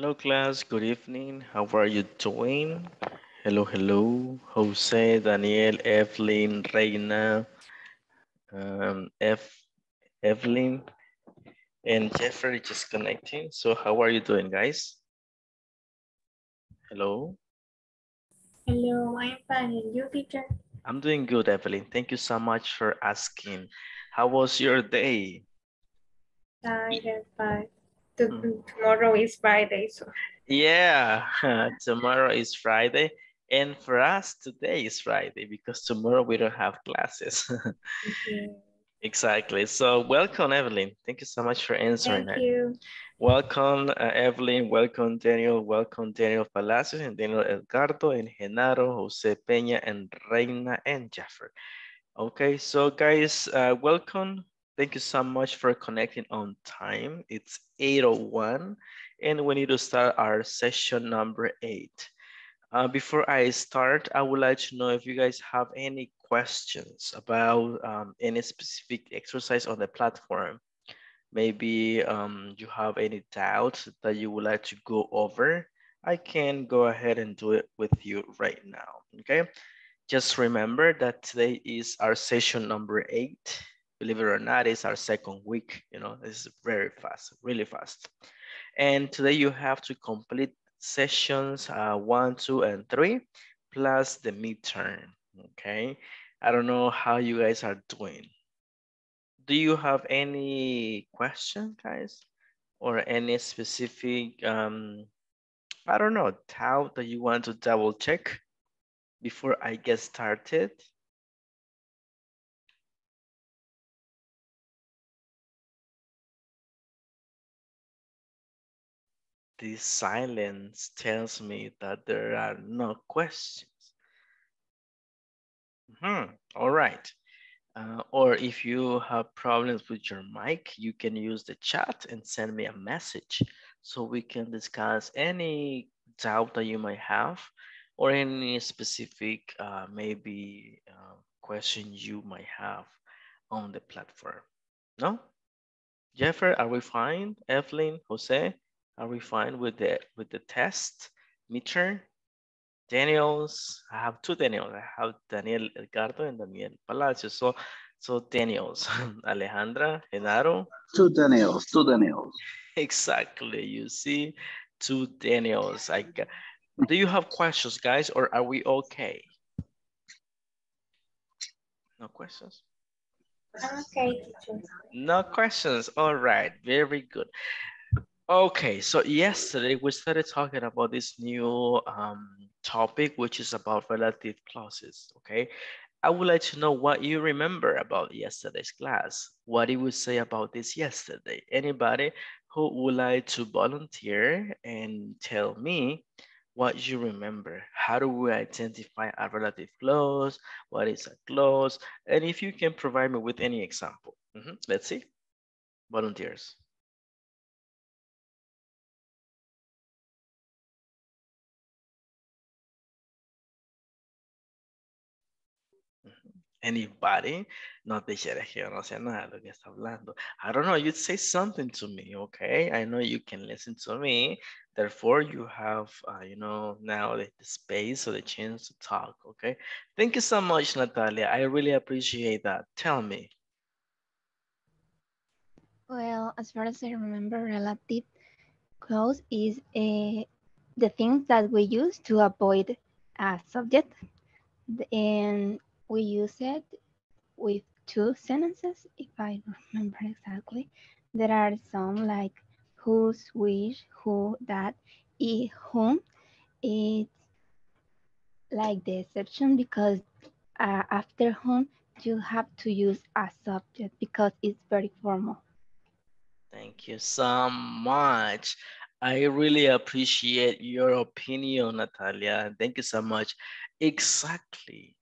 Hello class, good evening. How are you doing? Hello, hello. Jose, Daniel, Evelyn, Reina, um, F, Evelyn, and Jeffrey just connecting. So how are you doing guys? Hello. Hello, I'm fine. And you, teacher? I'm doing good, Evelyn. Thank you so much for asking. How was your day? Tired, but to- Mm. tomorrow is Friday, so Yeah, tomorrow is Friday. And for us, today is Friday because tomorrow we don't have classes. yeah. exactly. So welcome, Evelyn. Thank you so much for answering. thank you. Welcome, uh, Evelyn. Welcome, Daniel. Welcome, Daniel Palacios and Daniel Edgardo and Genaro, Jose Peña and Reina and Jeffrey. Okay, so guys, uh, welcome. Thank you so much for connecting on time. It's 8.01 and we need to start our session number eight. Uh, before I start, I would like to know if you guys have any questions about um, any specific exercise on the platform. Maybe um, you have any doubts that you would like to go over. I can go ahead and do it with you right now, okay? Just remember that today is our session number eight. Believe it or not, it's our second week. You know, is very fast, really fast. And today you have to complete sessions uh, one, two, and three, plus the midterm, okay? I don't know how you guys are doing. Do you have any question, guys? Or any specific, um, I don't know, doubt that you want to double check before I get started? This silence tells me that there are no questions. Hmm. All right. Uh, or if you have problems with your mic, you can use the chat and send me a message so we can discuss any doubt that you might have or any specific uh, maybe uh, question you might have on the platform. No? Jeffrey, are we fine? Evelyn, Jose, are we fine with the with the test midterm? Daniels, I have two Daniels. I have Daniel Edgardo and Daniel Palacios. So, so Daniels, Alejandra, Genaro. Two Daniels, two Daniels. Exactly. You see, two Daniels. I got, do you have questions, guys, or are we okay? No questions? Okay. No questions. All right. Very good. Okay, so yesterday we started talking about this new um, topic, which is about relative clauses, okay? I would like to know what you remember about yesterday's class. What did we say about this yesterday? Anybody who would like to volunteer and tell me what you remember? How do we identify a relative clause? What is a clause? And if you can provide me with any example. Mhm, Let's see. Volunteers. Anybody? No te quieres que yo no sé nada de lo que está hablando. I don't know, you say something to me, okay? I know you can listen to me. Therefore, you have, uh, you know, now the, the space or the chance to talk, okay? Thank you so much, Natalia. I really appreciate that. Tell me. Well, as far as I remember, relative clause is a, the things that we use to avoid a subject. And we use it with two sentences, if I remember exactly. There are some like whose, which, who, that, i, whom. It's like the exception because uh, after whom you have to use a subject because it's very formal. Thank you so much. I really appreciate your opinion, Natalia. Thank you so much. Exactly.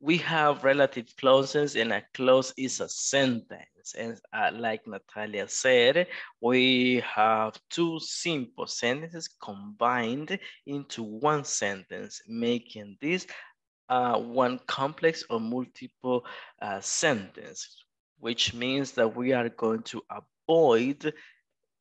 We have relative clauses and a clause is a sentence. And uh, like Natalia said, we have two simple sentences combined into one sentence, making this uh, one complex or multiple uh, sentence, which means that we are going to avoid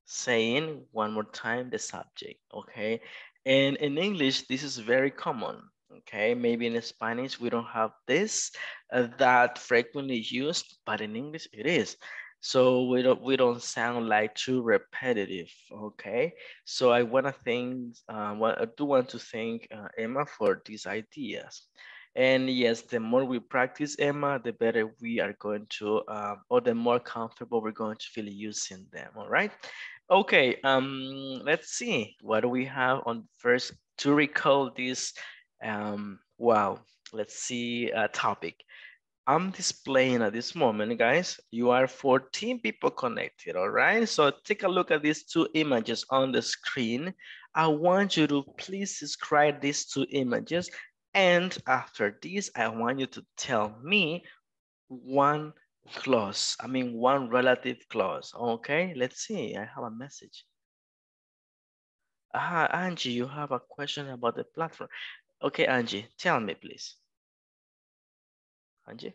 saying one more time the subject, okay? And in English, this is very common, okay? Maybe in Spanish, we don't have this uh, that frequently used, but in English it is. So we don't we don't sound like too repetitive, okay? So I want to thank, uh, what I do want to thank uh, Emma for these ideas. And yes, the more we practice Emma, the better we are going to, uh, or the more comfortable we're going to feel using them, all right? Okay, um, let's see, what do we have on first to recall this, um, wow, let's see a topic. I'm displaying at this moment, guys, you are 14 people connected, all right? So take a look at these two images on the screen. I want you to please describe these two images. And after this, I want you to tell me one clause, I mean one relative clause, okay? Let's see, I have a message. Ah, Angie, you have a question about the platform. Okay, Angie, tell me, please. Angie?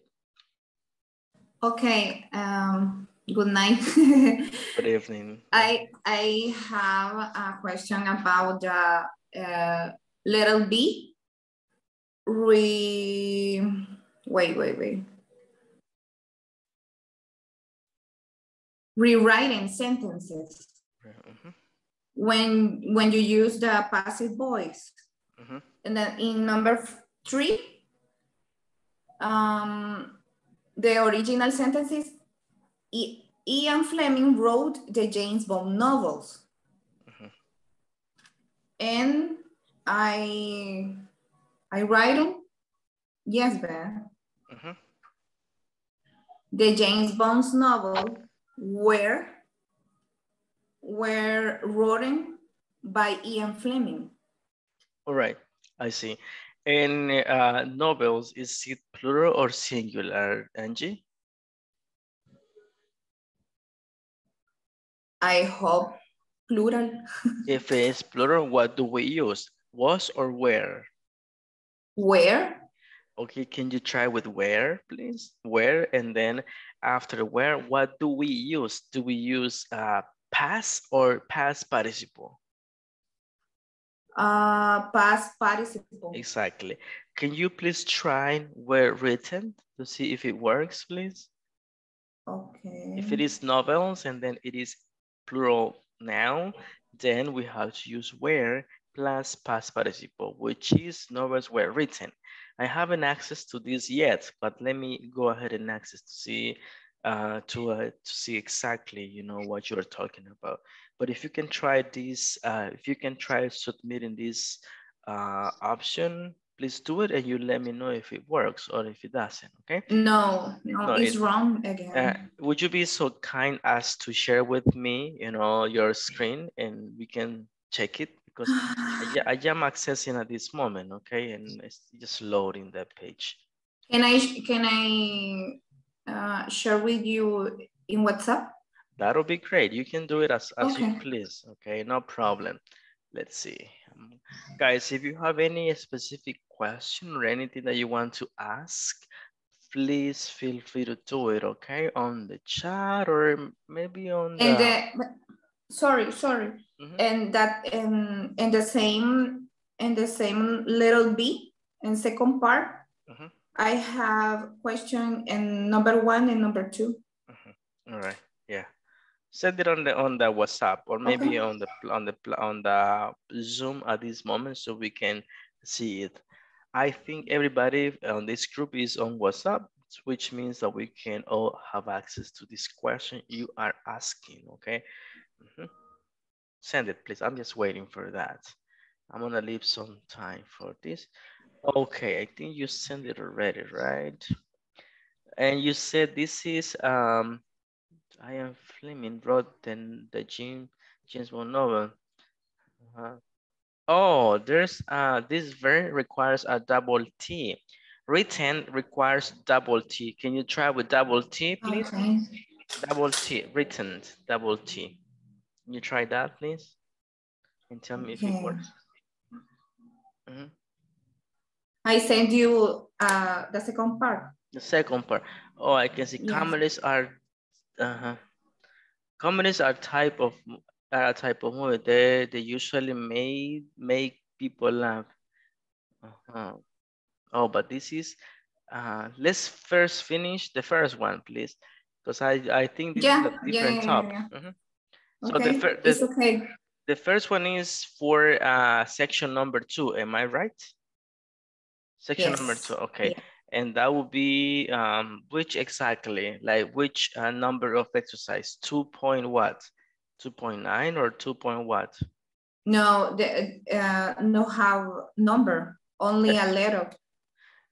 Okay, um, good night. good evening. I I have a question about the uh, little b. Re, wait, wait, wait. Rewriting sentences. Mm -hmm. When when you use the passive voice. Mm -hmm. And then in number three, um, the original sentences, Ian Fleming wrote the James Bond novels. Mm -hmm. And I, I write them. Yes, Ben. Mm -hmm. The James Bond's novel were, were written by Ian Fleming. All right, I see. In uh, novels, is it plural or singular, Angie? I hope plural. if it's plural, what do we use? Was or where? Where? Okay, can you try with where, please? Where, and then after where, what do we use? Do we use uh, past or past participle? Uh, past participle. Exactly. Can you please try where written to see if it works, please? Okay. If it is novels and then it is plural noun, then we have to use where plus past participle, which is novels were written. I haven't access to this yet, but let me go ahead and access to see uh, to, uh, to see exactly, you know, what you're talking about. But if you can try this, uh, if you can try submitting this uh, option, please do it and you let me know if it works or if it doesn't, okay? No, no, no it's it, wrong again. Uh, would you be so kind as to share with me, you know, your screen and we can check it? Because I, I am accessing at this moment, okay? And it's just loading that page. Can I, can I uh, share with you in WhatsApp? That'll be great. You can do it as, as okay. you please. Okay, no problem. Let's see. Um, guys, if you have any specific question or anything that you want to ask, please feel free to do it, okay? On the chat or maybe on the... And the, sorry, sorry. Mm -hmm. And that in, in the same in the same little b in second part, mm -hmm. I have question in number one and number 2 mm -hmm. All right. Send it on the on the WhatsApp or maybe Okay. on the on the on the Zoom at this moment so we can see it. I think everybody on this group is on WhatsApp, which means that we can all have access to this question you are asking. Okay. Mhm. Send it, please. I'm just waiting for that. I'm gonna leave some time for this. Okay, I think you sent it already, right? And you said this is um Ian Fleming wrote the, the Jim, James Bond novel. Uh -huh. Oh, there's uh this verb requires a double T. Written requires double T. Can you try with double T, please? Okay. Double T, written, double T. Can you try that, please? And tell me if it works. Mhm. I send you uh, the second part. The second part. Oh, I can see Yes. are, uh -huh. comedies are type of are a type of movie. They, they usually may make people laugh. Uh -huh. Oh, but this is, uh, let's first finish the first one, please. Because I, I think this yeah, is a different yeah, yeah, topic. yeah, Mm -hmm. So okay, the, the, it's okay. The first one is for uh, section number two, am I right? Section yes. number two, okay. And that would be um, which exactly, like which uh, number of exercise, two point what? 2.9 or 2 point what? No, the, uh, no have number, only a letter.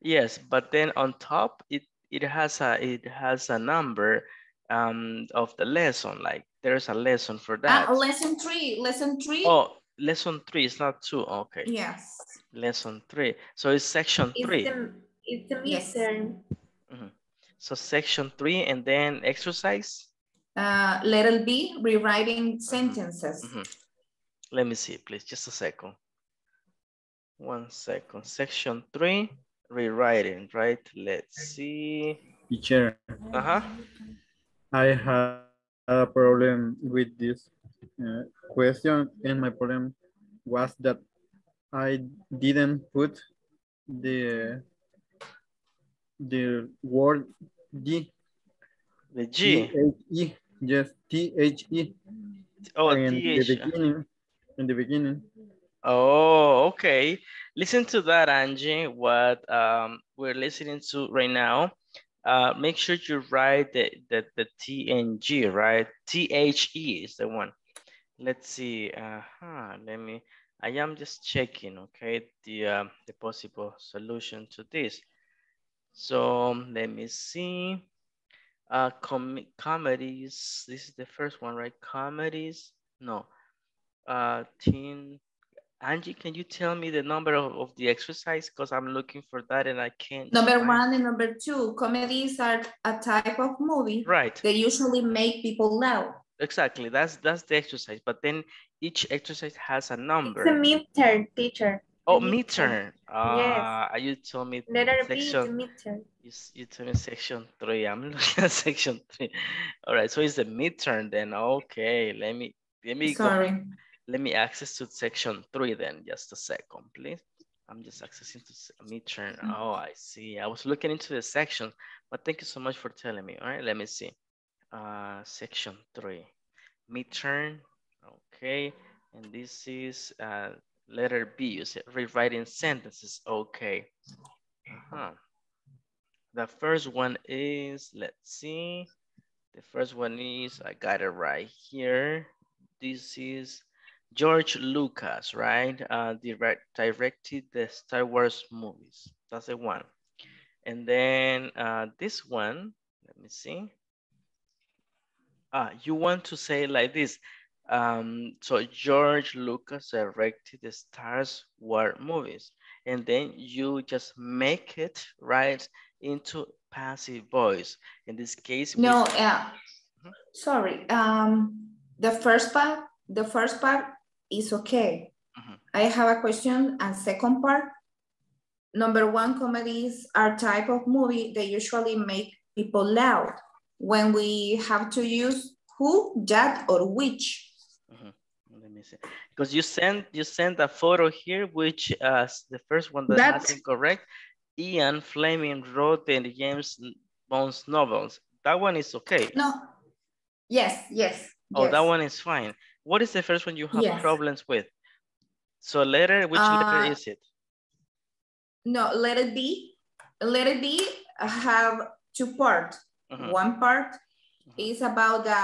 Yes, but then on top, it, it has a it has a number um, of the lesson, like there's a lesson for that. Uh, lesson three, lesson three. Oh, lesson three, it's not two, okay. Yes. Lesson three, so it's section it's three. The, it's the midterm. Mm -hmm. So section three and then exercise? Uh, letter B, rewriting sentences. Mm -hmm. Let me see, please, just a second. One second, section three, rewriting, right? Let's see. Teacher. Uh-huh. I have a problem with this uh, question and my problem was that I didn't put the the word D. The G. T-H-E. Yes, T-H-E. Oh, in the beginning. In the beginning. Oh, okay. Listen to that, Angie, what um, we're listening to right now. Uh, make sure you write the, the, the T and G, right? T-H-E is the one. Let's see. Uh -huh. Let me, I am just checking, okay, the, uh, the possible solution to this. So let me see. Uh, com comedies, this is the first one, right? Comedies, no. Uh, teen, Angie, can you tell me the number of, of the exercise? Because I'm looking for that and I can't. Number find... one and number two, comedies are a type of movie. Right. They usually make people laugh. Exactly, that's that's the exercise. But then each exercise has a number. It's a midterm, teacher. Oh, midterm. Uh, yes. You told me Letter section. B midterm. You, you told me section three. I'm looking at section three. All right, so it's the midterm then. Okay, let me let me Sorry. Go. Let me access to section three then. Just a second, please. I'm just accessing to midterm. Mm -hmm. Oh, I see. I was looking into the section, but thank you so much for telling me. All right, let me see. Uh, section three, midterm. Okay, and this is uh, Letter B, you said rewriting sentences. Okay. Uh -huh. The first one is, let's see. The first one is, I got it right here. This is George Lucas, right? Uh, direct, directed the Star Wars movies. That's the one. And then uh, this one, let me see. Ah, you want to say like this. Um, so George Lucas directed the Star Wars movies, and then you just make it right into passive voice. In this case, no, yeah. Uh, hmm? sorry. Um, the first part, the first part is okay. Mm -hmm. I have a question. And second part, number one, comedies are type of movie they usually make people loud when we have to use who, that, or which because you sent you sent a photo here, which uh, the first one that That's... has incorrect. Ian Fleming wrote the James Bond's novels. That one is okay. No. Yes, yes. Oh, yes. that one is fine. What is the first one you have yes. problems with? So letter, which uh, letter is it? No, letter B. Letter B have two parts. Uh -huh. One part uh -huh. is about the,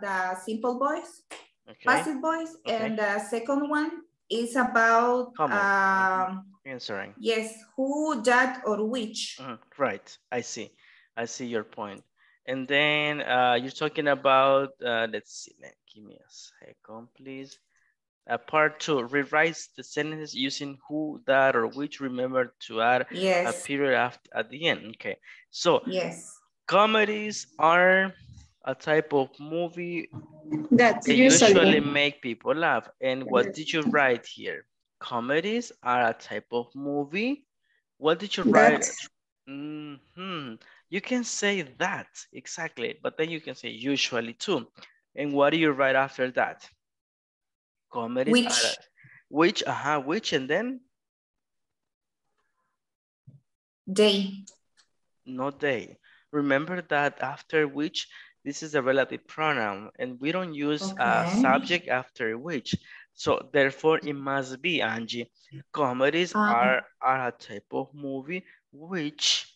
the simple voice okay. passive voice. Okay. And the second one is about um, answering. Yes, who, that, or which. Mm, right, I see. I see your point. And then uh, you're talking about, uh, let's see, give me a second, please. Uh, part two, rewrite the sentences using who, that, or which. Remember to add yes. a period after, at the end. Okay, so yes, comedies are a type of movie that usually, usually make people laugh. And what did you write here? Comedies are a type of movie. What did you write? Mm -hmm. You can say that, exactly. But then you can say usually too. And what do you write after that? Comedies which? are, which, uh-huh, which, and then? They. Not they. Remember that after which, this is a relative pronoun, and we don't use okay. a subject after which. So therefore, it must be, Angie. Comedies um. are, are a type of movie which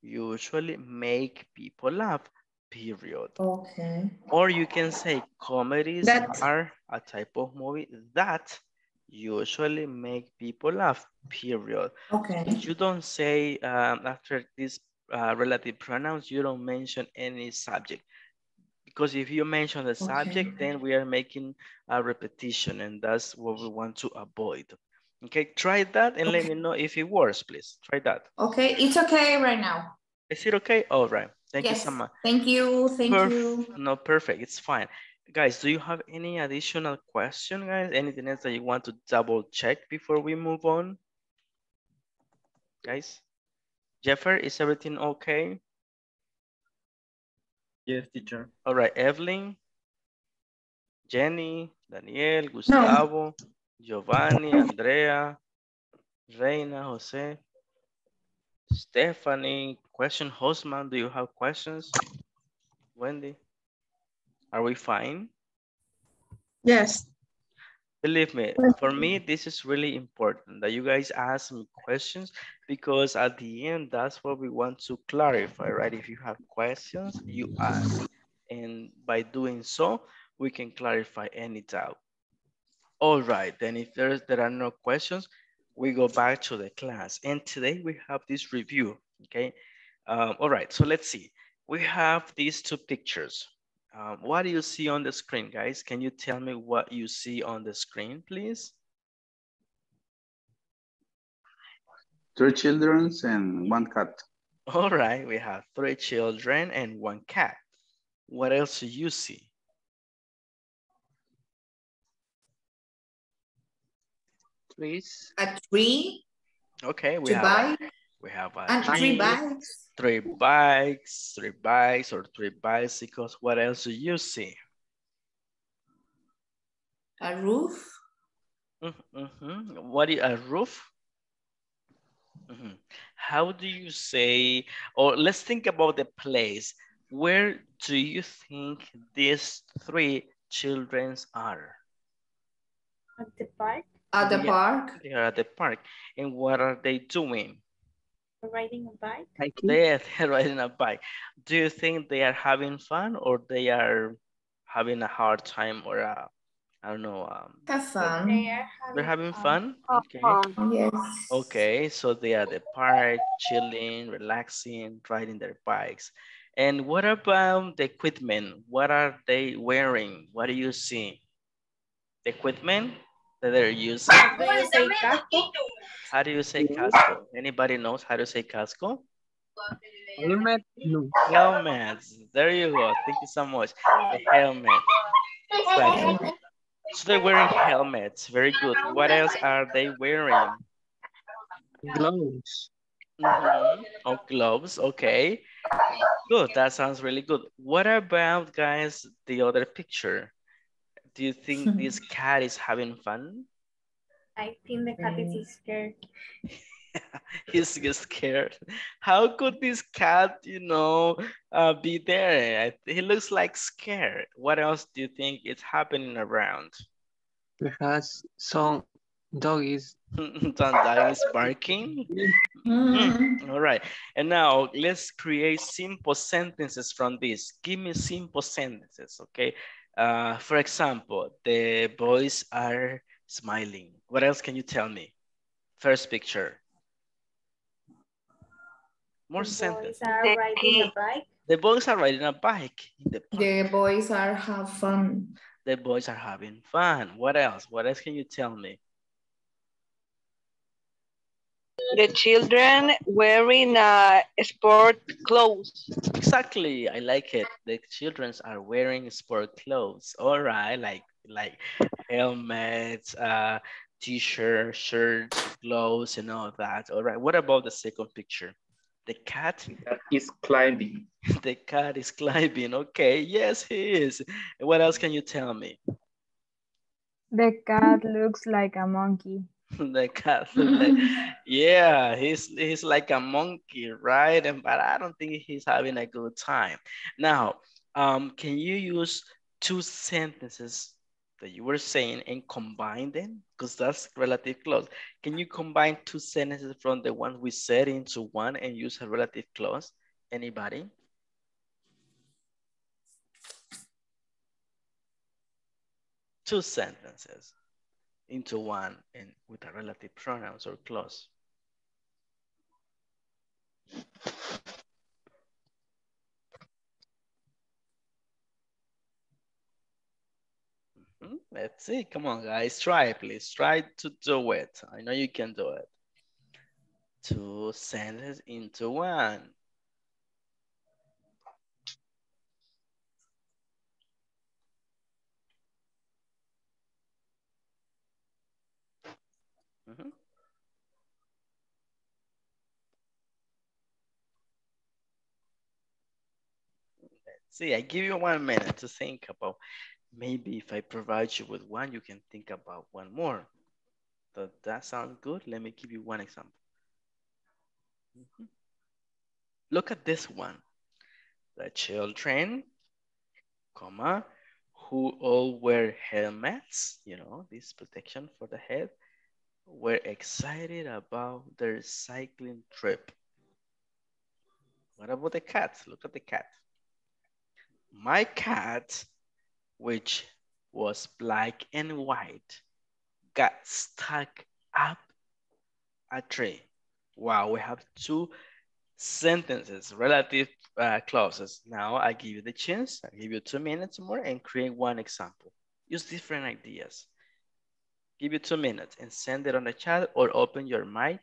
usually make people laugh, period. Okay. Or you can say comedies That's... are a type of movie that usually make people laugh, period. Okay. You don't say um, after these uh, relative pronouns, you don't mention any subject. Because if you mention the subject, okay. then we are making a repetition and that's what we want to avoid. Okay, try that and okay. let me know if it works, please. Try that. Okay, it's okay right now. Is it okay? All right. Thank yes. you so much. Thank you. Thank Perf you. No, perfect. It's fine. Guys, do you have any additional question, guys? Anything else that you want to double check before we move on? Guys? Jeffrey, is everything okay? Yes, teacher. All right, Evelyn, Jenny, Daniel, Gustavo, no. Giovanni, Andrea, Reina, Jose, Stephanie, question Hostman, do you have questions? Wendy, are we fine? Yes. Believe me, for me, this is really important that you guys ask me questions because at the end, that's what we want to clarify, right? If you have questions, you ask. And by doing so, we can clarify any doubt. All right, then if there's, there are no questions, we go back to the class. And today we have this review, okay? Um, all right, so let's see. We have these two pictures. Um, what do you see on the screen, guys? Can you tell me what you see on the screen, please? Three children and one cat. All right, we have three children and one cat. What else do you see? Trees. A tree. Okay, we have bike. We have a and tree, three bikes. Three bikes, three bikes or three bicycles. What else do you see? A roof. Mm -hmm. What is a roof? Mm -hmm. How do you say, or let's think about the place. Where do you think these three children are? At the park. At the yeah, park? They are at the park. And what are they doing? Riding a bike? They are riding a bike. Do you think they are having fun or they are having a hard time or a, I don't know. Um, Have fun. They are having they're having fun? fun? Okay. Yes. Okay, so they are at the park, chilling, relaxing, riding their bikes. And what about the equipment? What are they wearing? What do you see? The equipment? that they're using. How do you say casco? How do you say casco? Anybody knows how to say casco? Helmet. No. Helmets. There you go. Thank you so much. The helmet. Exactly. So they're wearing helmets. Very good. What else are they wearing? Gloves. Mm -hmm. Oh, gloves. Okay. Good. That sounds really good. What about, guys, the other picture? Do you think this cat is having fun? I think the cat is scared. He's scared. How could this cat, you know, uh, be there? He looks like scared. What else do you think is happening around? Perhaps some doggies. some doggies barking? Mm. All right. And now let's create simple sentences from this. Give me simple sentences, okay? Uh, for example, the boys are smiling. What else can you tell me? First picture. More the sentence. Boys are riding a bike. The boys are riding a bike. The, the, boys are have fun. The boys are having fun. What else? What else can you tell me? The children wearing uh, sport clothes. Exactly, I like it. The children are wearing sport clothes. All right, like like helmets, uh, t-shirt, shirts, gloves, and all that. All right. What about the second picture? The cat is climbing. the cat is climbing. Okay. Yes, he is. What else can you tell me? The cat looks like a monkey. the cat like, yeah, he's he's like a monkey, right? And but I don't think he's having a good time. Now, um, can you use two sentences that you were saying and combine them? Because that's relative clause. Can you combine two sentences from the one we said into one and use a relative clause? Anybody? Two sentences into one and with a relative pronouns or clause. Let's see. Come on, guys. Try, please. Try to do it. I know you can do it. Two sentences into one. Mm -hmm. Let's see, I give you one minute to think about maybe if I provide you with one, you can think about one more. Does that sound good? Let me give you one example. Mm -hmm. Look at this one. The children, comma, who all wear helmets, you know, this protection for the head, were excited about their cycling trip. What about the cat? Look at the cat. My cat, which was black and white, got stuck up a tree. Wow, we have two sentences, relative uh, clauses. Now I give you the chance, I give you two minutes more and create one example. Use different ideas give you two minutes and send it on the chat or open your mic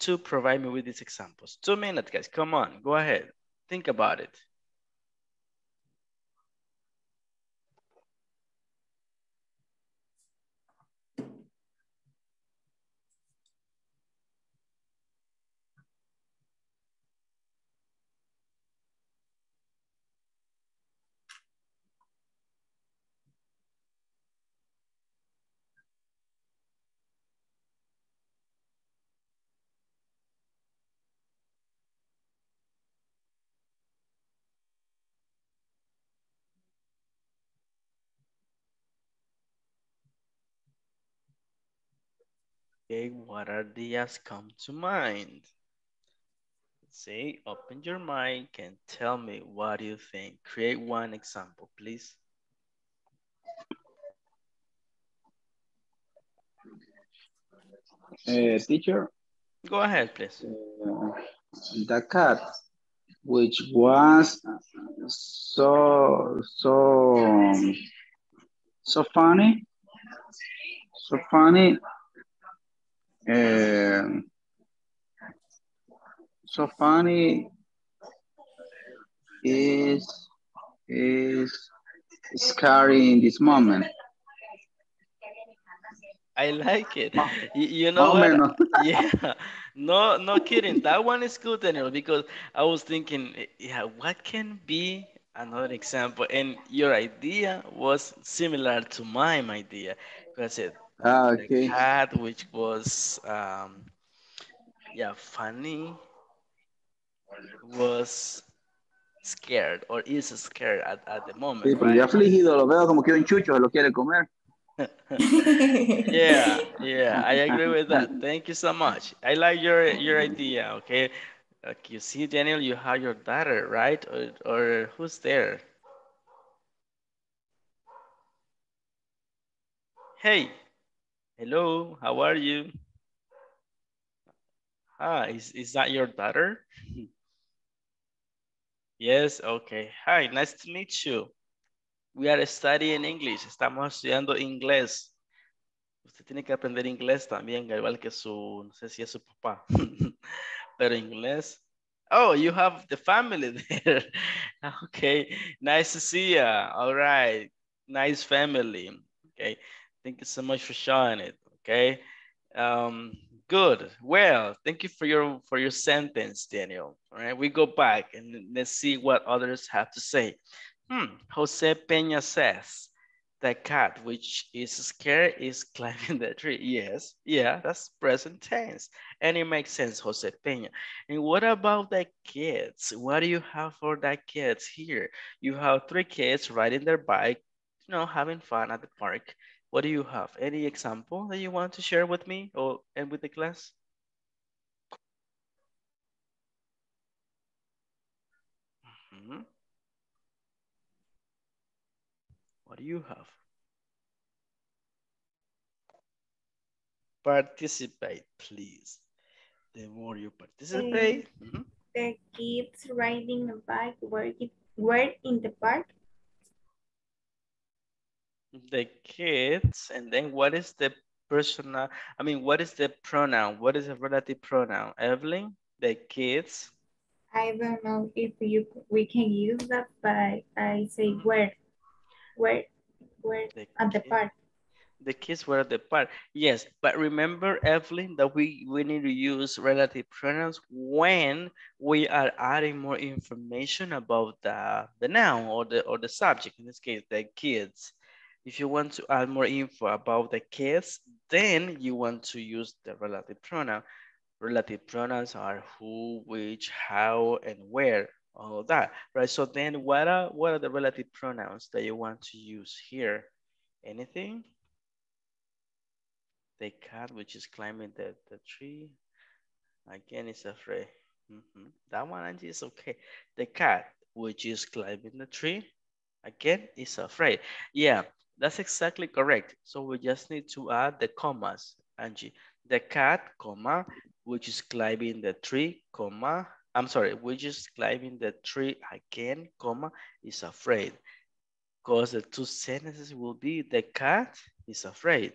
to provide me with these examples. Two minutes, guys. Come on, go ahead. Think about it. Okay, what ideas come to mind? Say, open your mind and tell me what you think. Create one example, please. Uh, teacher? Go ahead, please. Uh, the cat, which was so, so, so funny, so funny uh, so funny is is scary in this moment. I like it. You, you know? Yeah. No, no kidding. That one is good, Daniel, because I was thinking, yeah, what can be another example? And your idea was similar to my idea. Because I said, Ah, okay. The cat, which was, um, yeah, funny, was scared or is scared at, at the moment. Sí, right? afligido, lo veo como que un chucho lo quiere comer. yeah, yeah, I agree with that. Thank you so much. I like your your idea. Okay, like you see, Daniel, you have your daughter, right? Or, or who's there? Hey, Hello, how are you? Ah, is, is that your daughter? yes, okay. Hi, nice to meet you. We are studying English. Estamos estudiando inglés. Usted tiene que aprender inglés también, igual que su, no sé si es su papá, pero inglés. Oh, you have the family there. okay, nice to see you. All right, nice family. Okay. Thank you so much for showing it. Okay. Um, good. Well, thank you for your for your sentence, Daniel. All right, we go back and let's see what others have to say. Hmm. Jose Peña says, The cat, which is scared, is climbing the tree. Yes, yeah, that's present tense. And it makes sense, Jose Peña. And what about the kids? What do you have for the kids here? You have three kids riding their bike, you know, having fun at the park. What do you have? Any example that you want to share with me or and with the class? Mm -hmm. What do you have? Participate, please. The more you participate. Uh, mm -hmm. The kids riding a bike were, it, were in the park. The kids, and then what is the personal, I mean, what is the pronoun? What is the relative pronoun? Evelyn, the kids. I don't know if you we can use that, but I, say where where where the at the park. The kids were at the park. Yes, but remember, Evelyn, that we, we need to use relative pronouns when we are adding more information about the, the noun or the, or the subject, in this case, the kids. If you want to add more info about the kids, then you want to use the relative pronoun. Relative pronouns are who, which, how, and where all that, right? So then what are, what are the relative pronouns that you want to use here? Anything? The cat, which is climbing the, the tree. Again, it's afraid. Mm -hmm. That one, Angie, is okay. The cat, which is climbing the tree. Again, is afraid. Yeah, that's exactly correct. So we just need to add the commas, Angie. The cat, comma, which is climbing the tree, comma, I'm sorry, which is climbing the tree again, comma, is afraid. Because the two sentences will be the cat is afraid.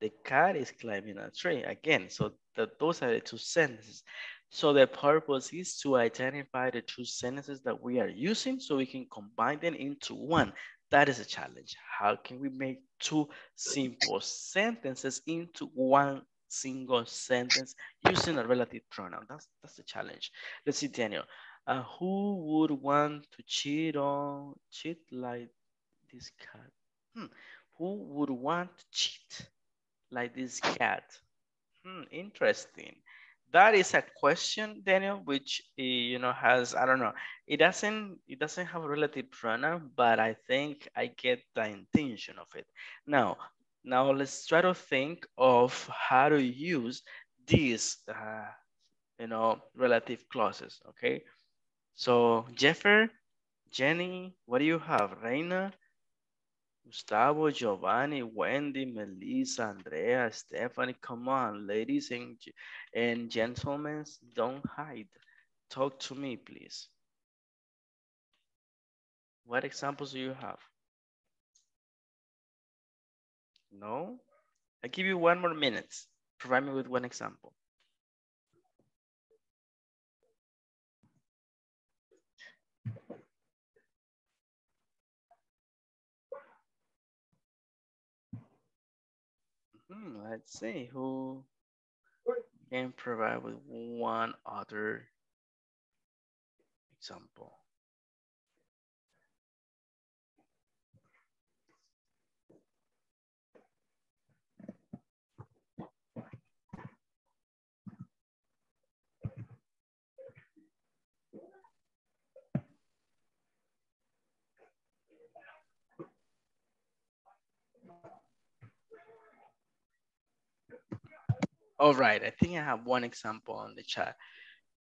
The cat is climbing a tree again. So the, those are the two sentences. So the purpose is to identify the two sentences that we are using so we can combine them into one. That is a challenge. How can we make two simple sentences into one single sentence using a relative pronoun. That's that's the challenge. Let's see, Daniel. Uh, who would want to cheat on cheat like this cat? Hmm. Who would want to cheat like this cat? Hmm. Interesting. That is a question, Daniel, which eh, you know has I don't know. It doesn't it doesn't have a relative pronoun, but I think I get the intention of it. Now, now let's try to think of how to use these, uh, you know, relative clauses, okay? So Jeffer, Jenny, what do you have? Reina, Gustavo, Giovanni, Wendy, Melissa, Andrea, Stephanie, come on, ladies and, and gentlemen, don't hide. Talk to me, please. What examples do you have? No? I give you one more minute. Provide me with one example. Hmm, let's see who can provide with one other example. All right, I think I have one example on the chat.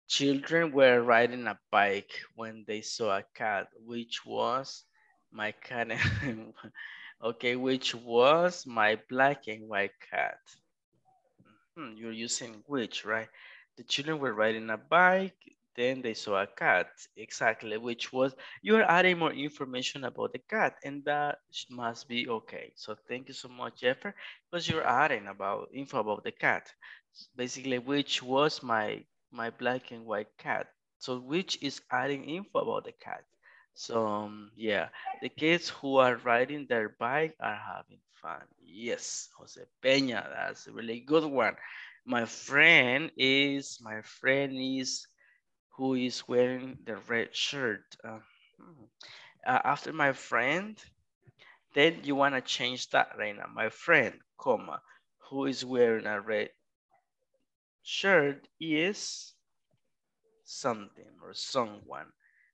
Children were riding a bike when they saw a cat, which was my cat. okay, which was my black and white cat. Hmm, you're using which, right? The children were riding a bike. Then they saw a cat, exactly, which was, you're adding more information about the cat and that must be okay. So thank you so much, Jeffer, because you're adding about info about the cat. Basically, which was my, my black and white cat. So which is adding info about the cat. So um, yeah, the kids who are riding their bike are having fun. Yes, Jose Peña, that's a really good one. My friend is, my friend is who is wearing the red shirt. Uh, uh, after my friend, Then you want to change that right now. My friend, comma, who is wearing a red shirt is something or someone,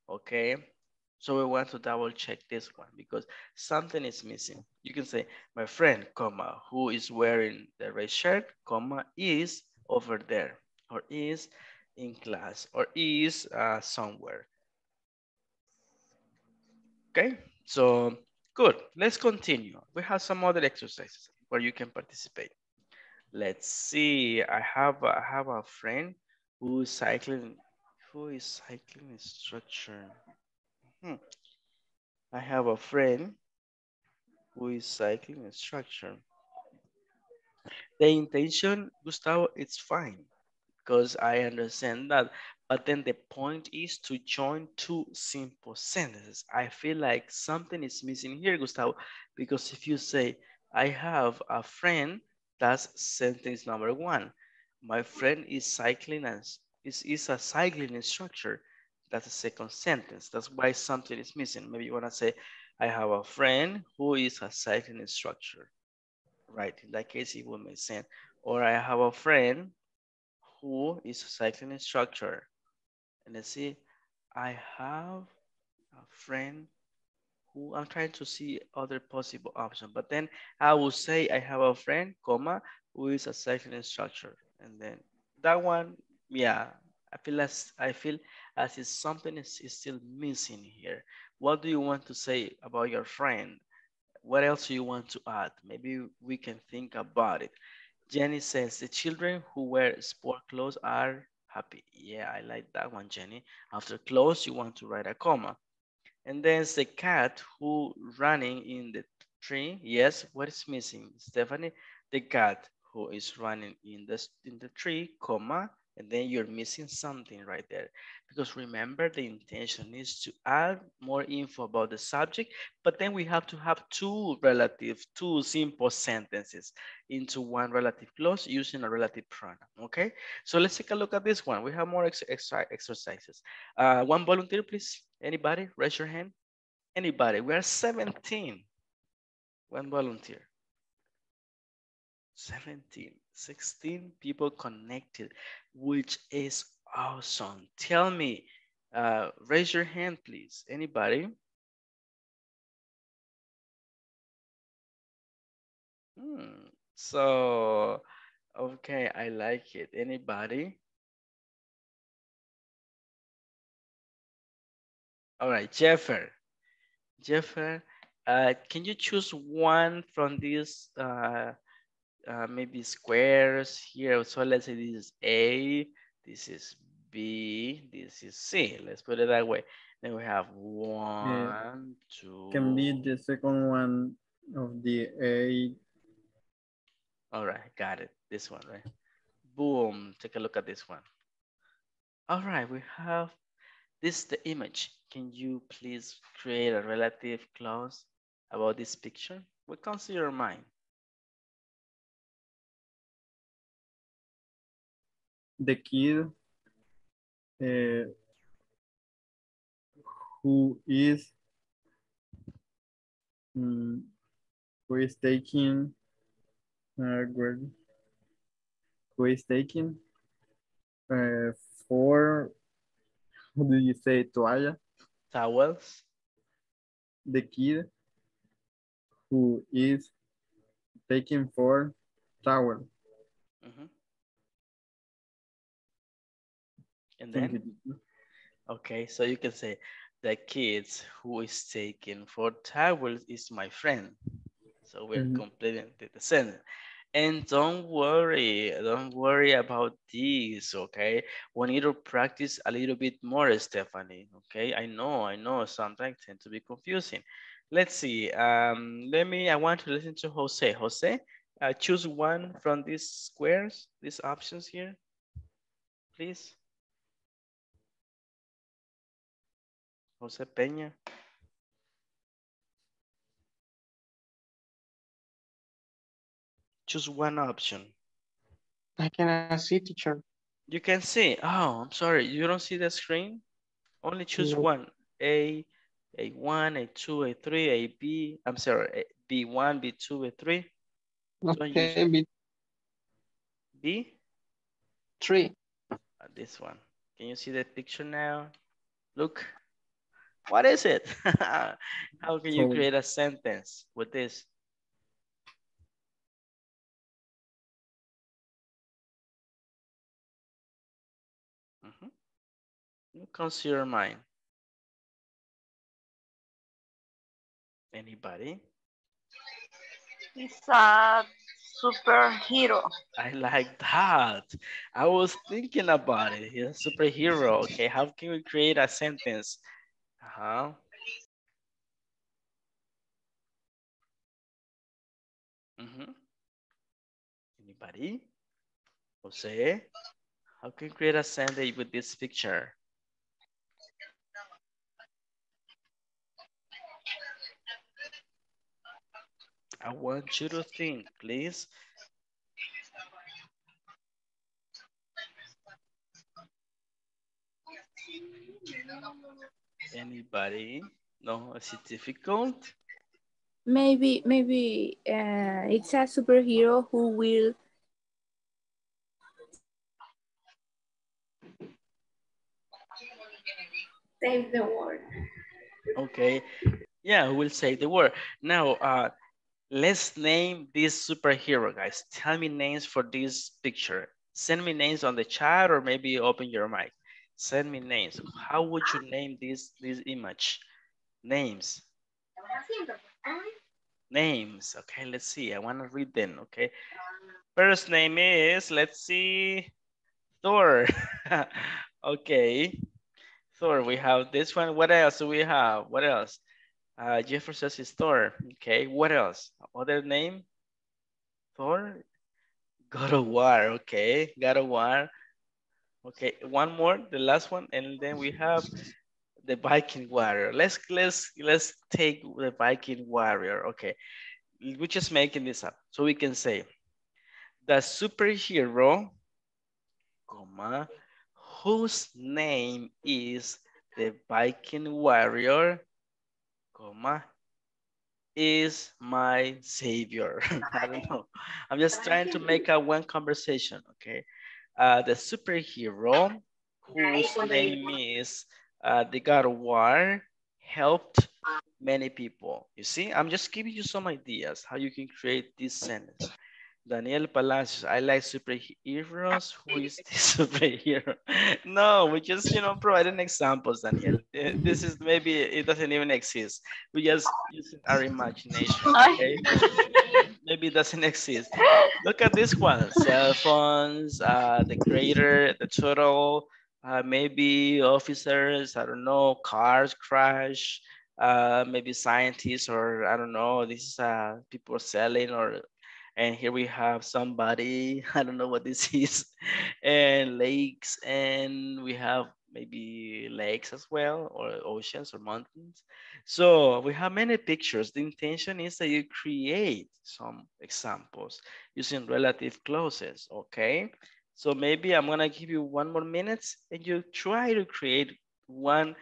okay? So we want to double check this one because something is missing. You can say, my friend, comma, who is wearing the red shirt, comma, is over there or is in class or is uh, somewhere. Okay, so good. Let's continue. We have some other exercises where you can participate. Let's see. I have I have a friend who is cycling. Who is cycling instructor? Hmm. I have a friend who is cycling instructor. The intention, Gustavo, it's fine because I understand that. But then the point is to join two simple sentences. I feel like something is missing here, Gustavo, because if you say, I have a friend, that's sentence number one. My friend is cycling and is, is a cycling instructor. That's a second sentence. That's why something is missing. Maybe you want to say, I have a friend who is a cycling instructor. Right, in that case, it would make sense. Or I have a friend who is a cycling instructor. And let's see, I have a friend who I'm trying to see other possible options. But then I will say I have a friend, comma, who is a cycling instructor. And then that one, yeah, I feel as I feel as if something is, is still missing here. What do you want to say about your friend? What else do you want to add? Maybe we can think about it. Jenny says the children who wear sport clothes are happy. Yeah, I like that one, Jenny. After clothes, you want to write a comma. And then the cat who running in the tree. Yes, what is missing? Stephanie, the cat who is running in the, in the tree, comma, and then you're missing something right there. Because remember, the intention is to add more info about the subject, but then we have to have two relative, two simple sentences into one relative clause using a relative pronoun, okay? So let's take a look at this one. We have more ex extra exercises. Uh, one volunteer, please. Anybody? Raise your hand. Anybody? We are 17. One volunteer. 17, 16 people connected, which is awesome. Tell me, uh, raise your hand, please. Anybody? Hmm. So, okay, I like it. Anybody? All right, Jeffer. Jeffer, uh, can you choose one from these uh, uh, maybe squares here. So let's say this is A, this is B, this is C. Let's put it that way. Then we have one, yeah. two. Can be the second one of the A. All right, got it. This one, right? Boom, take a look at this one. All right, we have this the image. Can you please create a relative clause about this picture? What comes to the kid uh, who is um, who is taking uh, who is taking uh, four how do you say toalla? Towels. The kid who is taking four towel mm -hmm. And then, okay, so you can say the kids who is taking four towels is my friend. So we're mm -hmm. completing the sentence. And don't worry, don't worry about this, okay? We need to practice a little bit more, Stephanie, okay? I know, I know, sometimes tend to be confusing. Let's see, um, let me, I want to listen to Jose. Jose, uh, choose one from these squares, these options here, please. Jose Peña. Choose one option. I cannot see, teacher. You can see. Oh, I'm sorry. You don't see the screen? Only choose one. A, A1, A2, A3, AB. I'm sorry. B1, B2, B3? Okay, B. B? Three. Uh, this one. Can you see the picture now? Look. What is it? How can you create a sentence with this? Mm -hmm. Comes to your mind. Anybody? He's a superhero. I like that. I was thinking about it. He's a superhero. Okay, how can we create a sentence? Uh -huh. Mm -hmm. Anybody? Jose? How can you create a sentence with this picture? I want you to think, please. Anybody? No, is it difficult? Maybe, maybe uh, it's a superhero who will save the world. Okay, yeah, we'll save the world. Now, uh, let's name this superhero, guys. Tell me names for this picture. Send me names on the chat or maybe open your mic. Send me names. How would you name this, this image? Names. Names. Okay, let's see. I want to read them, okay? First name is, let's see, Thor. okay. Thor, we have this one. What else do we have? What else? Uh, Jeffrey says Thor. Okay, what else? Other name? Thor? God of War. Okay, God of War. Okay, one more, the last one, and then we have the Viking warrior. Let's let's let's take the Viking warrior. Okay, we're just making this up so we can say the superhero, comma, whose name is the Viking warrior, comma, is my savior. I don't know. I'm just trying to make a one conversation, okay? Uh, the superhero whose name is uh, the God of War helped many people. You see, I'm just giving you some ideas how you can create this sentence. Daniel Palacios, I like superheroes. Who is this superhero? no, we just, you know, providing examples, Daniel. Uh, this is maybe, it doesn't even exist. We just using our imagination, okay? maybe doesn't exist. Look at this one, cell phones, uh, the crater, the turtle, uh, maybe officers, I don't know, cars crash, uh, maybe scientists or I don't know, this is uh, people selling or and here we have somebody, I don't know what this is, and lakes, and we have maybe lakes as well, or oceans or mountains. So we have many pictures. The intention is that you create some examples using relative clauses, okay? So maybe I'm gonna give you one more minute and you try to create one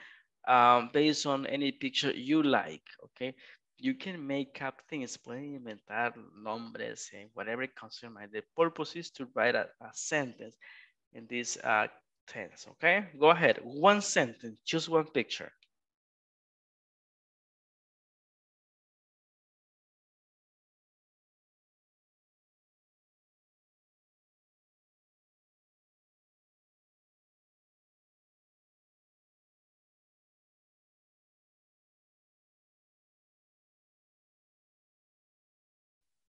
um, based on any picture you like, okay? you can make up things, pueden inventar nombres, and whatever comes to mind. The purpose is to write a, a sentence in this uh, tense, okay? Go ahead, one sentence, choose one picture.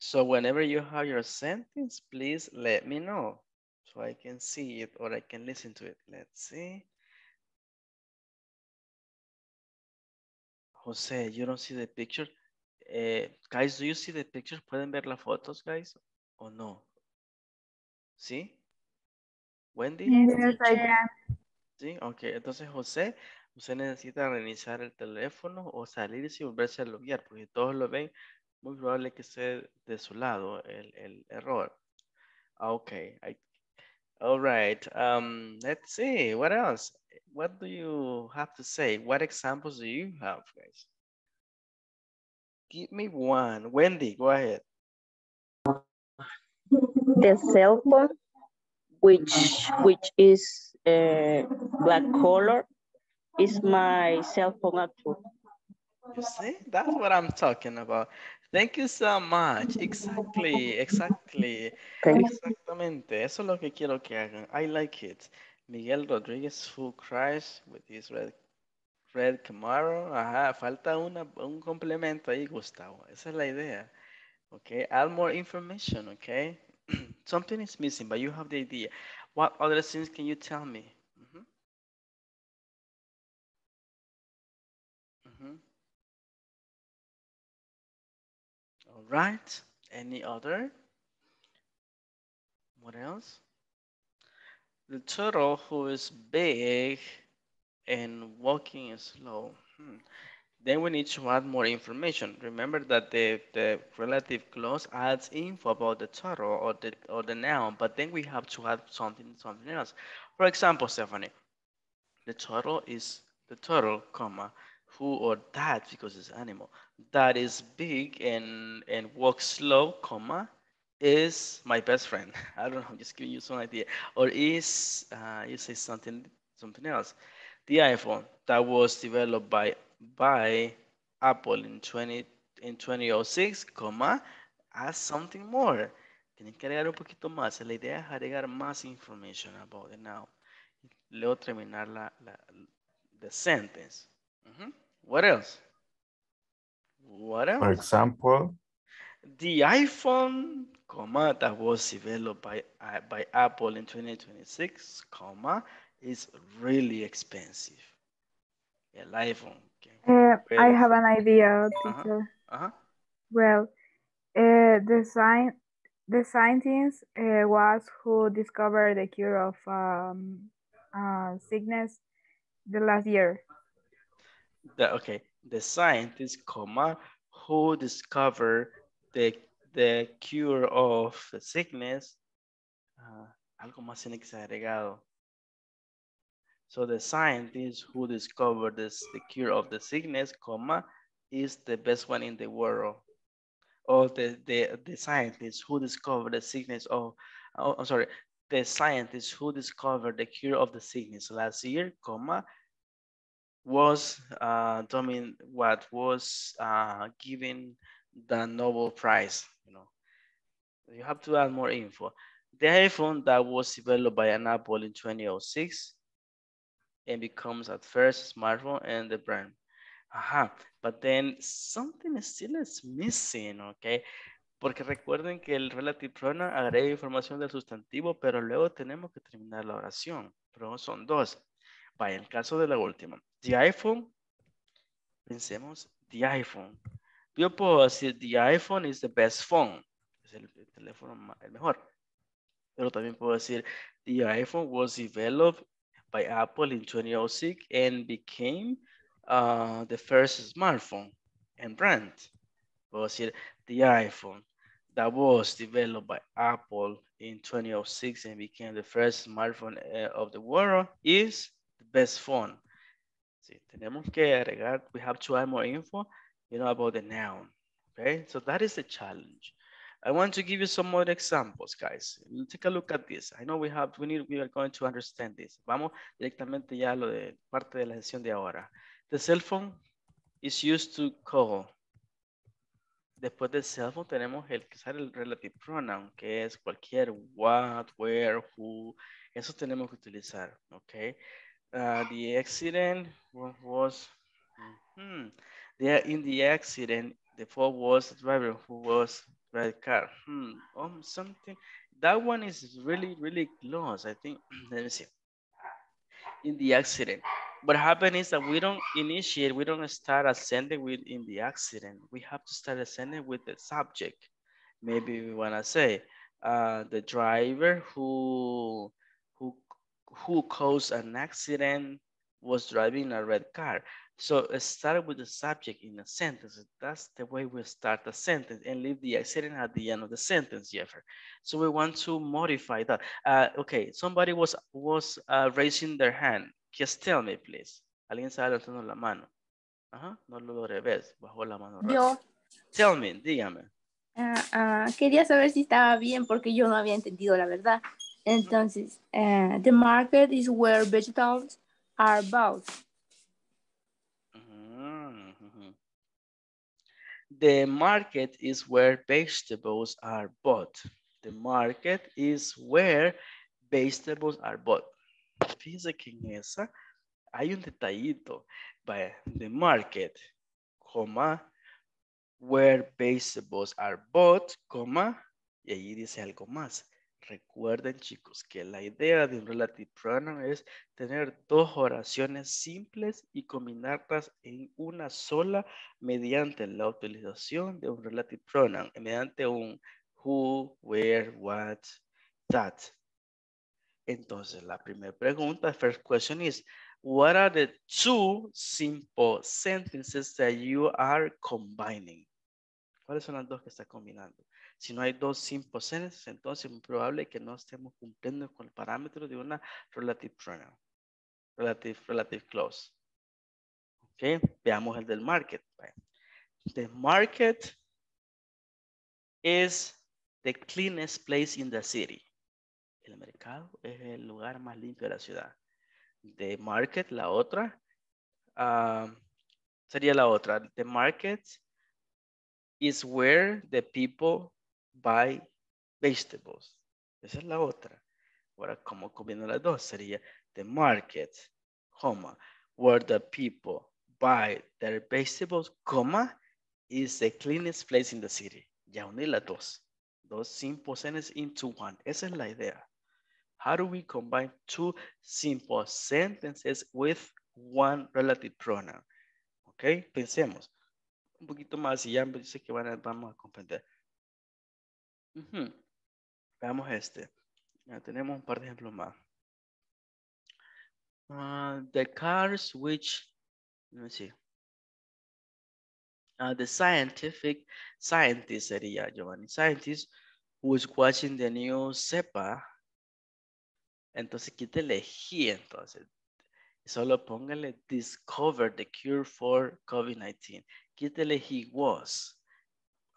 So whenever you have your sentence, please let me know so I can see it or I can listen to it. Let's see. Jose, you don't see the picture. Uh, guys, do you see the picture? ¿Pueden ver las fotos, guys? ¿O no? ¿Sí? Wendy? Sí, ok. Entonces, José, usted necesita reiniciar el teléfono o salirse y volverse a loguear, porque todos lo ven muy probable que esté de su lado el, el error. Ah, okay. I, all right. Um, let's see. What else? What do you have to say? What examples do you have, guys? Give me one. Wendy, go ahead. The cell phone, which which is uh, black color, is my cell phone. You see, that's what I'm talking about. Thank you so much. Exactly, exactly. Okay. Exactamente. Eso es lo que quiero que hagan. I like it. Miguel Rodríguez who cries with his red, red Camaro. Ajá, falta una, un complemento ahí, Gustavo. Esa es la idea. Okay, add more information, okay? Something is missing, but you have the idea. What other things can you tell me? Right. Any other? What else? The turtle who is big and walking slow. Hmm. Then we need to add more information. Remember that the, the relative clause adds info about the turtle or the or the noun, but then we have to add something something else. For example, Stephanie, the turtle is the turtle, comma, who or that because it's animal that is big and and walks slow, comma, is my best friend. I don't know, I'm just giving you some idea. Or is uh, you say something something else. The iPhone that was developed by by Apple in 20 in 2006, comma, add something more. Tienen que agregar un poquito más. La idea es agregar más information about it now. Luego terminar la, la the sentence. What else? What else? For example, The iPhone, comma, that was developed by, uh, by Apple in 2026, comma, is really expensive. El iPhone. Okay. Uh, I have an idea, Uh-huh. teacher. Uh-huh. Well, uh, the sci the scientist uh, was who discovered the cure of um, uh, sickness the last year. The, okay. The scientist, comma, who discovered the, the cure of the sickness. ah, algo más ser agregado. So the scientist who discovered this, the cure of the sickness, comma, is the best one in the world. Or the, the, the scientist who discovered the sickness of, oh, I'm sorry, the scientist who discovered the cure of the sickness last year, comma, was uh, domin what was uh, given the Nobel Prize. You know, you have to add more info. The iPhone that was developed by Apple in 2006 and becomes at first smartphone and the brand. Ajá, but then something still is missing, okay? Porque recuerden que el relative pronoun agrega información del sustantivo, pero luego tenemos que terminar la oración. Pero son dos. En el caso de la última. The iPhone, pensemos, the iPhone. Yo puedo decir, the iPhone is the best phone. Es el, el teléfono ma- el mejor. Pero también puedo decir, the iPhone was developed by Apple in 2006 and became uh, the first smartphone and brand. Puedo decir, the iPhone that was developed by Apple in 2006 and became the first smartphone uh, of the world is best phone. Sí, tenemos que agregar, we have to add more info, you know, about the noun. Okay, so that is the challenge. I want to give you some more examples, guys. Take a look at this. I know we have, we need, we are going to understand this. Vamos directamente ya a lo de parte de la sesión de ahora. The cell phone is used to call. Después del cell phone tenemos el que el relative pronoun, que es cualquier what, where, who. Eso tenemos que utilizar, okay? Uh, the accident wa- was, hmm, there in the accident, the fault was driver who was the car. Hmm, um, something, that one is really, really close. I think, let me see. In the accident. What happened is that we don't initiate, we don't start ascending with in the accident. We have to start ascending with the subject. Maybe we wanna say, uh, the driver who, who caused an accident was driving a red car. So uh, start with the subject in a sentence. That's the way we start a sentence and leave the accident at the end of the sentence, Jeffrey. So we want to modify that. Uh, okay, somebody was was uh, raising their hand. Just tell me, please. Alguien está levantando la mano. Ajá, no lo ver. Bajó la mano. Yo. Tell me, dígame. Uh, uh, quería saber si estaba bien porque yo no había entendido la verdad. Entonces, uh, the market is where vegetables are bought. The market is where vegetables are bought. The market is where vegetables are bought. Fíjese que en esa hay un detallito. Vaya, the market, coma, where vegetables are bought, coma, y allí dice algo más. Recuerden, chicos, que la idea de un relative pronoun es tener dos oraciones simples y combinarlas en una sola mediante la utilización de un relative pronoun, mediante un who, where, what, that. Entonces, la primera pregunta, first question is, what are the two simple sentences that you are combining? ¿Cuáles son las dos que está combinando? Si no hay dos sentences, entonces es muy probable que no estemos cumpliendo con el parámetro de una relative pronoun. Relative, relative clause. Ok, veamos el del market. The market is the cleanest place in the city. El mercado es el lugar más limpio de la ciudad. The market, la otra, uh, sería la otra. The market is where the people buy vegetables. Esa es la otra. Ahora, ¿cómo combino las dos? Sería the market, where the people buy their vegetables, comma, is the cleanest place in the city. Ya uní las dos. Dos simple sentences into one. Esa es la idea. How do we combine two simple sentences with one relative pronoun? Ok, pensemos un poquito más y ya dice que van a, vamos a comprender. Veamos este. Tenemos un par de ejemplos más. Uh, the cars which, let me see. Uh, the scientific scientist sería Giovanni, scientist who is watching the new cepa entonces quítele he, entonces. Solo póngale discover the cure for COVID-19. Quítele he was.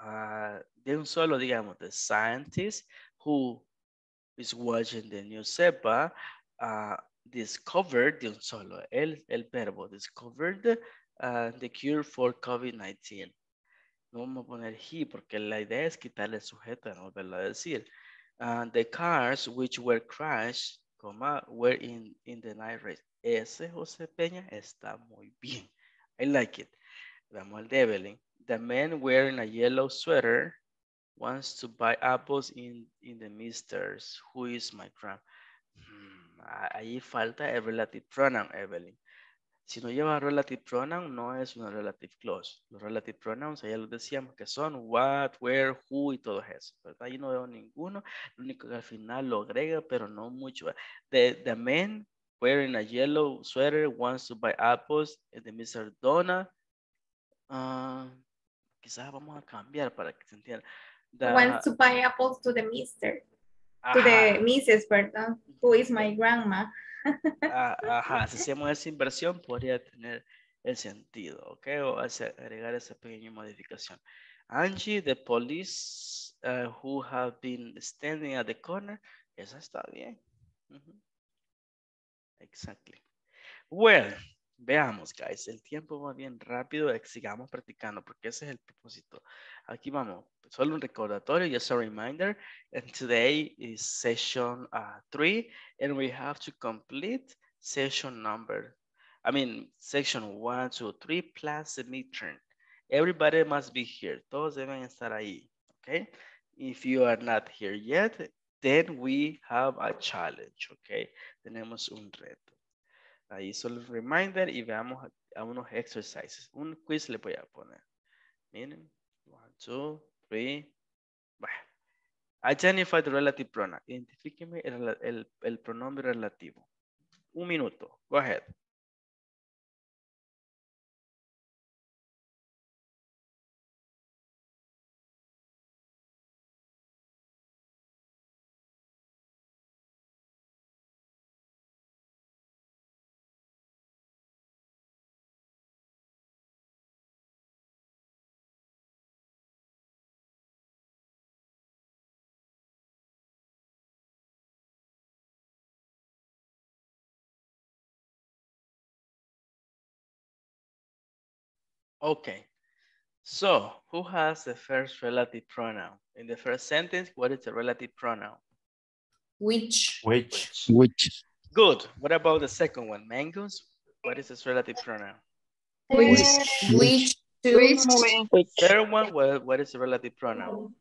Uh, de un solo, digamos, the scientist who is watching the new cepa uh, discovered, de un solo, el, el verbo, discovered uh, the cure for COVID-19. No vamos a poner he porque la idea es quitarle el sujeto, no volverlo a decir. Uh, the cars which were crashed coma, were in, in the night race. Ese José Peña está muy bien. I like it. Vamos al de. The man wearing a yellow sweater wants to buy apples in, in the misters. Who is my grand? Hmm, ahí falta el relative pronoun, Evelyn. Si no lleva relative pronoun, no es una relative clause. Los relative pronouns, ya lo decíamos que son what, where, who y todo eso. ¿verdad? Ahí no veo ninguno. Lo único que al final lo agrega, pero no mucho. The, the man wearing a yellow sweater wants to buy apples in the Mr. Donna. Uh, quizás vamos a cambiar para que se entienda. The, wants to buy apples to the Mr. To the Mrs. Perdón. Who is my grandma. Ah, ajá, si hacemos esa inversión podría tener el sentido, ¿ok? O agregar esa pequeña modificación. Angie, the police uh, who have been standing at the corner, esa está bien. Exactly. Well, veamos, guys, el tiempo va bien rápido, sigamos practicando porque ese es el propósito. Aquí vamos, solo un recordatorio, just a reminder. And today is session uh, three, and we have to complete session number, I mean, section one, two, three, plus the midterm. Everybody must be here. Todos deben estar ahí, okay? If you are not here yet, then we have a challenge, okay? Tenemos un reto. Ahí solo reminder y veamos a unos exercises. Un quiz le voy a poner. Miren. One, two, three. Bueno. Identify the relative pronoun. Identifíqueme el, el, el pronombre relativo. Un minuto. Go ahead. Okay. So, who has the first relative pronoun? In the first sentence, what is the relative pronoun? Which. Which. Which. Good. What about the second one? Mangoes? What is its relative pronoun? Which. Which. Which. Which. Third one, what, what is the relative pronoun?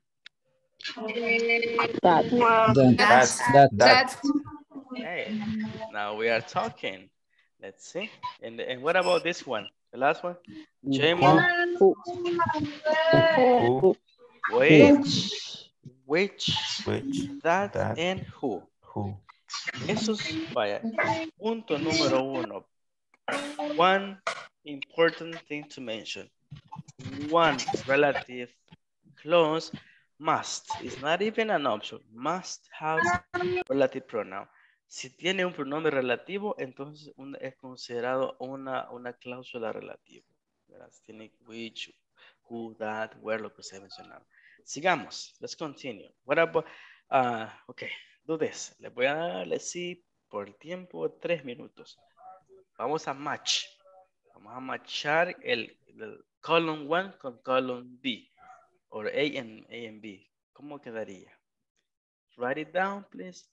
That. That. That. That. Okay. Now we are talking. Let's see. And, and what about this one? The last one? Jamo. Who. Which. Which. Which. That, That. and who. Who. Eso es, vaya, punto número uno. One important thing to mention. One relative clause must, it's not even an option, must have relative pronoun. Si tiene un pronombre relativo, entonces es considerado una, una cláusula relativa. ¿verdad? Tiene which, who, that, where, lo que usted mencionaba. Sigamos, let's continue. What about, uh, okay, do this. Le voy a dar, let's see, por el tiempo, tres minutos. Vamos a match. Vamos a matchar el, el column 1 con column B. O A and, A and B. ¿Cómo quedaría? Write it down, please.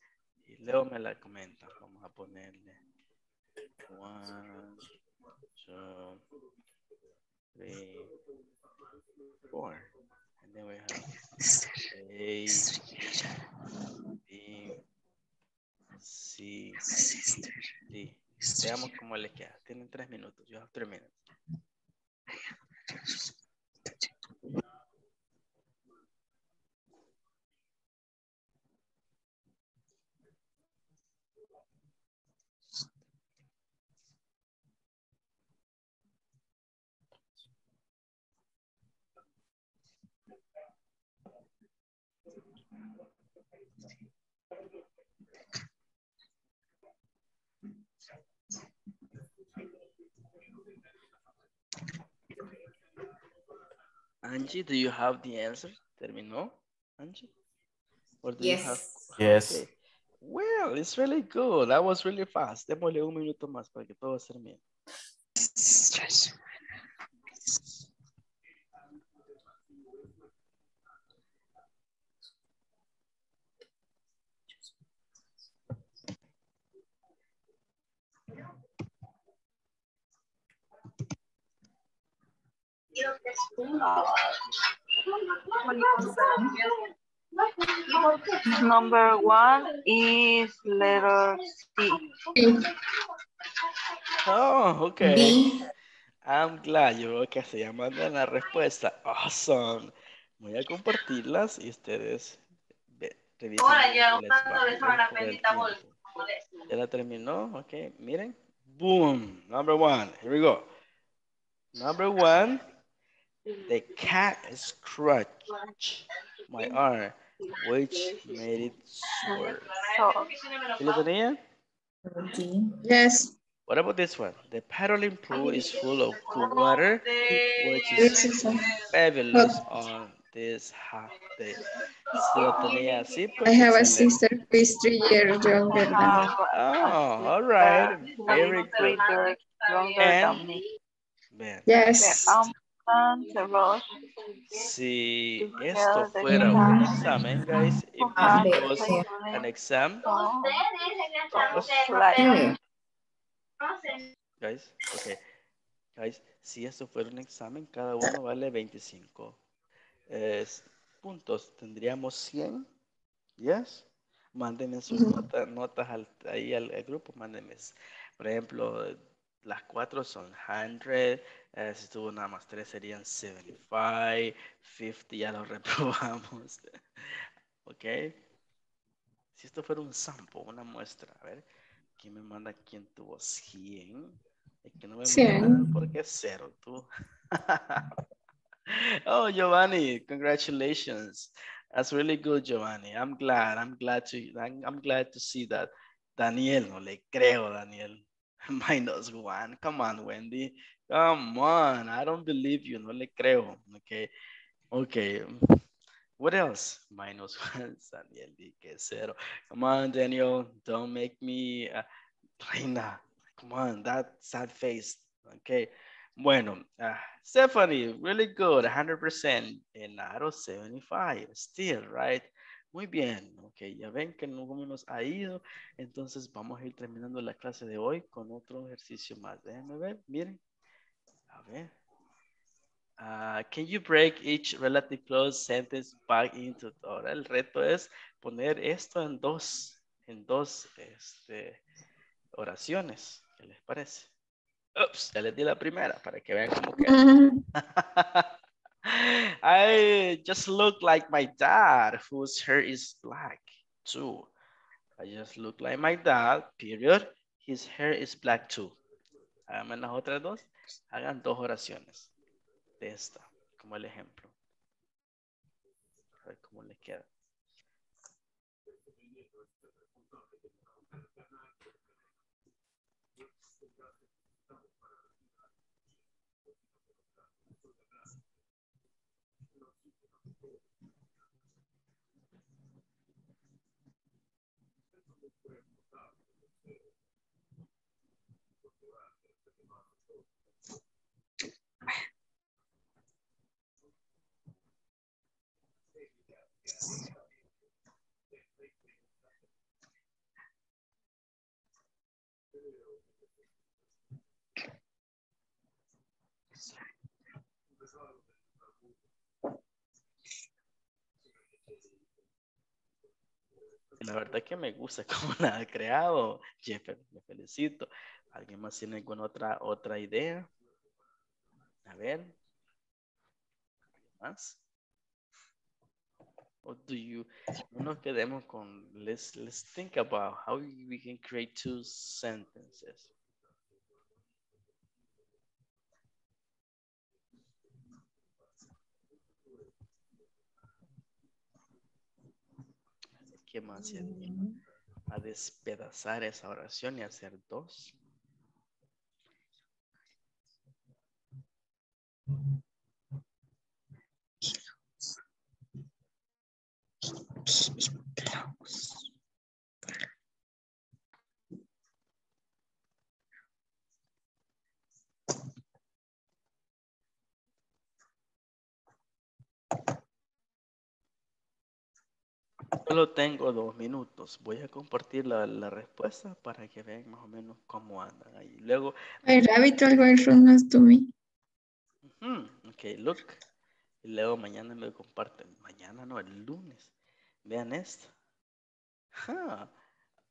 Y luego me la comenta. Vamos a ponerle. One, two, three, four. And then we have A, B, C, D. Veamos cómo le queda. Tienen tres minutos. You have three minutes. Angie, do you have the answer? ¿Terminó, Angie? Or do you Yes. have- Yes. Okay. Well, it's really good. That was really fast. Démosle un minuto más para que todo termine. Number one is letter C. Oh, okay. B. I'm glad. Yo veo que se llaman la respuesta. Awesome. Voy a compartirlas y ustedes revisen. Ahora ya, les usando va de bien eso la bendita bolsa. Ya la terminó. Ok, miren. Boom. Number one. Here we go. Number one. The cat scratched my arm, which made it sore. ¿Sí lo tenían? Yes. What about this one? The paddling pool is full of cool water, which is fabulous on this hot day. ¿Sí lo tenía I have a sister who is three years younger than me. Oh, all right. Very good. Younger And- than me. Vean, Yes. Si esto fuera un exam. examen, guys, if this was an exam, guys, okay, guys, si esto fuera un examen, cada uno vale 25 es- puntos, tendríamos 100, yes, mándenme sus notas, notas al- ahí al, al grupo, mándenme, por ejemplo, las cuatro son 100, eh, si tuvo nada más tres serían 75, 50, ya lo reprobamos, ok, si esto fuera un sample, una muestra, a ver, ¿quién me manda quién tuvo 100? Es que no me Cien. manda porque es cero, tú. oh, Giovanni, congratulations. That's really good, Giovanni. I'm glad. I'm glad to. I'm, I'm glad to see that. Daniel, no le creo, Daniel. Minus one. Come on, Wendy. Come on. I don't believe you. No le creo. Okay. Okay. What else? Minus one. Daniel, que cero. Come on, Daniel. Don't make me. Uh, Reina, come on. That sad face. Okay. Bueno, uh, Stephanie, really good, 100%. Enaro, 75, still, right? Muy bien, ok, ya ven que no nos ha ido, entonces vamos a ir terminando la clase de hoy con otro ejercicio más. Déjenme ver, miren. A ver. Uh, can you break each relative clause sentence back into... Ahora el reto es poner esto en dos, en dos este, oraciones. ¿Qué les parece? Ups, ya les di la primera para que vean cómo queda. I just look like my dad, whose hair is black too. I just look like my dad, period. His hair is black too. Hagan las otras dos. Hagan dos oraciones de esta, como el ejemplo. A ver cómo les queda. La verdad que me gusta cómo la ha creado, Jeffer, me felicito. ¿Alguien más tiene alguna otra, otra idea? A ver. ¿Más? Or do you, no nos quedemos con, let's, let's think about how we can create two sentences. ¿Qué más sería? A despedazar esa oración y hacer dos. Solo tengo dos minutos. Voy a compartir la, la, respuesta para que vean más o menos cómo andan ahí. Luego. My rabbit always runs to me. Uh -huh. Ok, look. Y luego mañana me comparten. Mañana no, el lunes. Vean esto. Huh.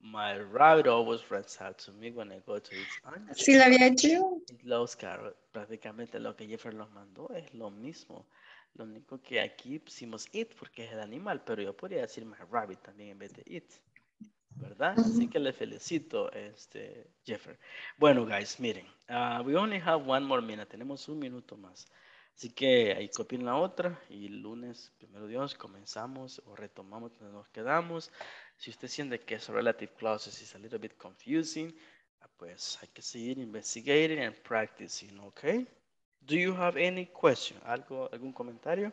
My rabbit always runs out to me when I go to its aunt. Sí, lo había hecho. Los carrots. Prácticamente lo que Jeffer los mandó es lo mismo. Lo único que aquí pusimos it porque es el animal, pero yo podría decir my rabbit también en vez de it. ¿Verdad? Así que le felicito, este, Jeffer. Bueno, guys, miren. Uh, we only have one more minute. Tenemos un minuto más. Así que ahí copien la otra y el lunes, primero Dios, comenzamos o retomamos donde nos quedamos. Si usted siente que es relative clauses is a little bit confusing, pues hay que seguir investigating and practicing, ¿ok? Do you have any question? ¿Algo, algún comentario?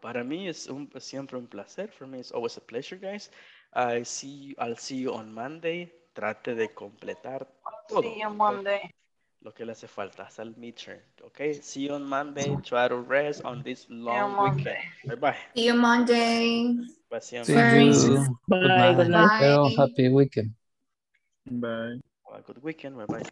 Para mí es un, siempre un placer. For me it's always a pleasure, guys. I see you, I'll see you on Monday. Trate de completar todo. See you Monday. Lo que le hace falta hasta el midterm. Okay. See you on Monday. Try to rest on this long weekend. Bye bye. See you Monday. Bye. See you. See you. Bye. Good night. Have a happy weekend. Bye. A good weekend. Bye bye.